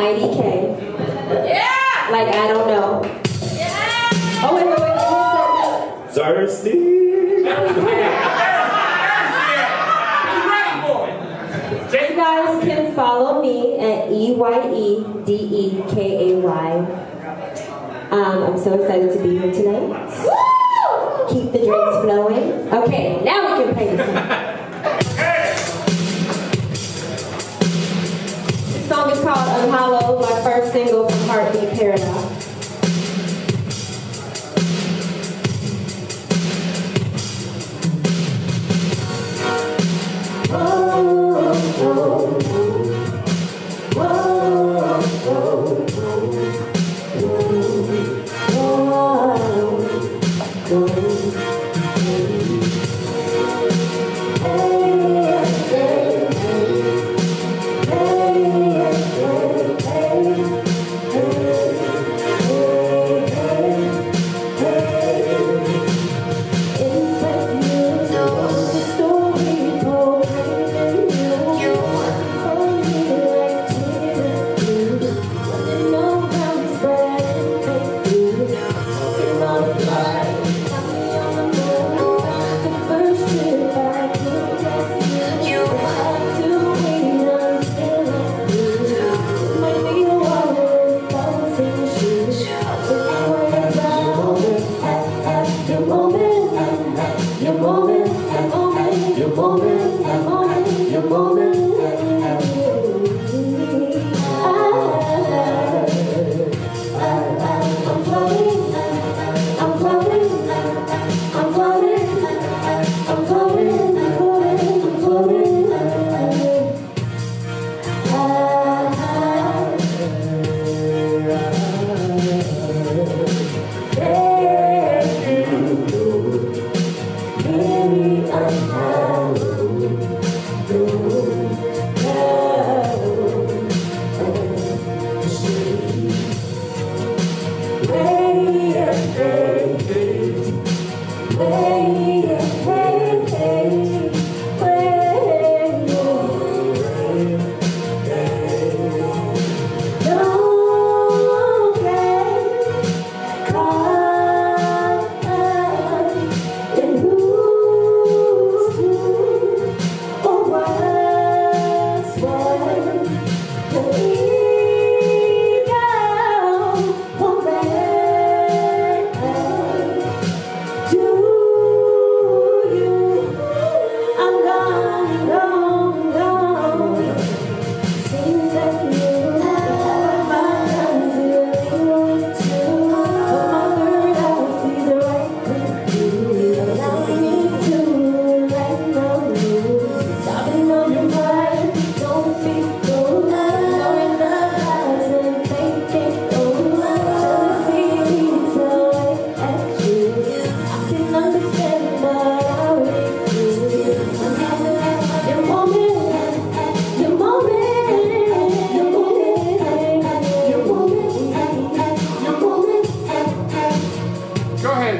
IDK. Yeah! Like I don't know. Yeah! Oh, wait, wait, wait. Thirsty. You guys can follow me at E Y E D E K A Y. Um, I'm so excited to be here tonight. Keep the drinks flowing. Okay, now we can play the song. Oh,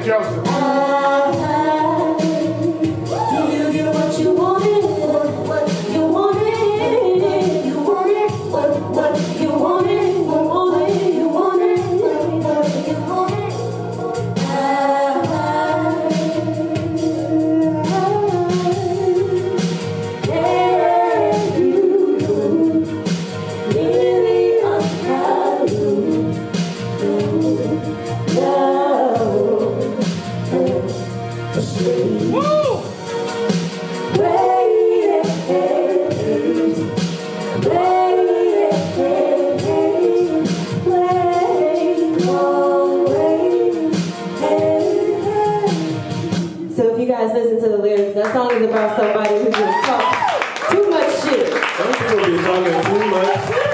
Joseph. Guys listen to the lyrics, that song is about somebody who just talks too much shit. Some people be talking too much.